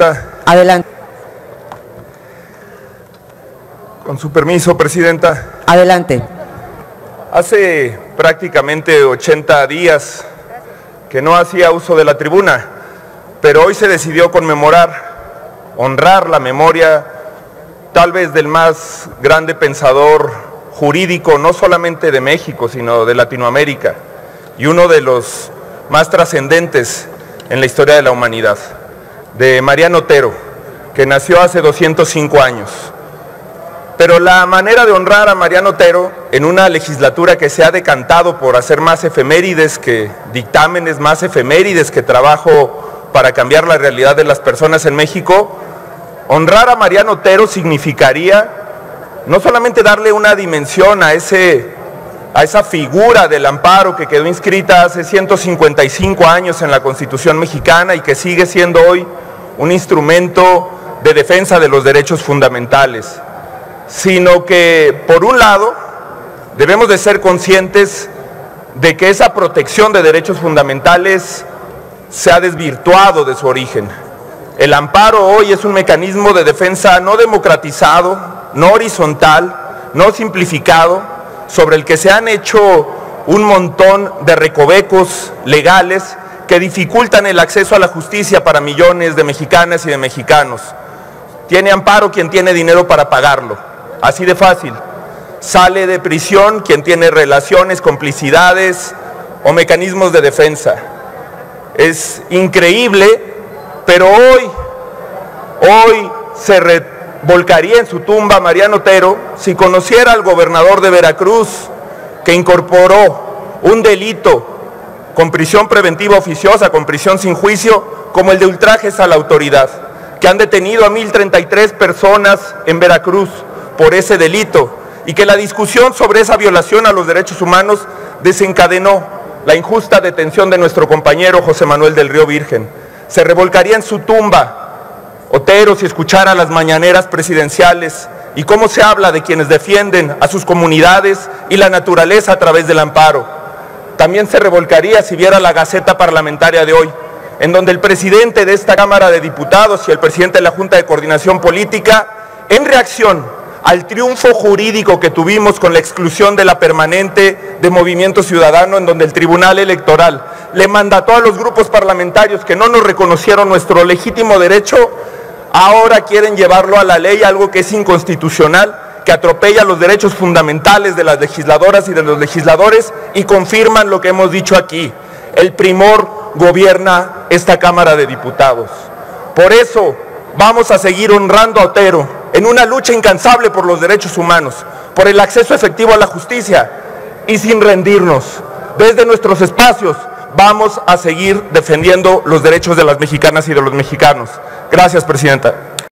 Adelante. Con su permiso, Presidenta. Adelante. Hace prácticamente 80 días que no hacía uso de la tribuna, pero hoy se decidió conmemorar, honrar la memoria tal vez del más grande pensador jurídico, no solamente de México, sino de Latinoamérica, y uno de los más trascendentes en la historia de la humanidad de Mariano Otero, que nació hace 205 años. Pero la manera de honrar a Mariano Otero en una legislatura que se ha decantado por hacer más efemérides que dictámenes, más efemérides que trabajo para cambiar la realidad de las personas en México, honrar a Mariano Otero significaría no solamente darle una dimensión a, ese, a esa figura del amparo que quedó inscrita hace 155 años en la Constitución mexicana y que sigue siendo hoy un instrumento de defensa de los derechos fundamentales, sino que, por un lado, debemos de ser conscientes de que esa protección de derechos fundamentales se ha desvirtuado de su origen. El amparo hoy es un mecanismo de defensa no democratizado, no horizontal, no simplificado, sobre el que se han hecho un montón de recovecos legales que dificultan el acceso a la justicia para millones de mexicanas y de mexicanos. Tiene amparo quien tiene dinero para pagarlo, así de fácil. Sale de prisión quien tiene relaciones, complicidades o mecanismos de defensa. Es increíble, pero hoy, hoy se revolcaría en su tumba Mariano Otero si conociera al gobernador de Veracruz que incorporó un delito con prisión preventiva oficiosa, con prisión sin juicio, como el de ultrajes a la autoridad, que han detenido a 1.033 personas en Veracruz por ese delito y que la discusión sobre esa violación a los derechos humanos desencadenó la injusta detención de nuestro compañero José Manuel del Río Virgen. Se revolcaría en su tumba Otero si escuchara las mañaneras presidenciales y cómo se habla de quienes defienden a sus comunidades y la naturaleza a través del amparo también se revolcaría si viera la Gaceta Parlamentaria de hoy, en donde el presidente de esta Cámara de Diputados y el presidente de la Junta de Coordinación Política, en reacción al triunfo jurídico que tuvimos con la exclusión de la permanente de Movimiento Ciudadano, en donde el Tribunal Electoral le mandató a los grupos parlamentarios que no nos reconocieron nuestro legítimo derecho, ahora quieren llevarlo a la ley, algo que es inconstitucional que atropella los derechos fundamentales de las legisladoras y de los legisladores y confirman lo que hemos dicho aquí. El primor gobierna esta Cámara de Diputados. Por eso vamos a seguir honrando a Otero en una lucha incansable por los derechos humanos, por el acceso efectivo a la justicia y sin rendirnos. Desde nuestros espacios vamos a seguir defendiendo los derechos de las mexicanas y de los mexicanos. Gracias, Presidenta.